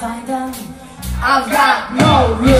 I've got no roots.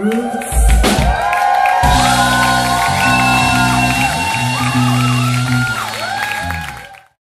음.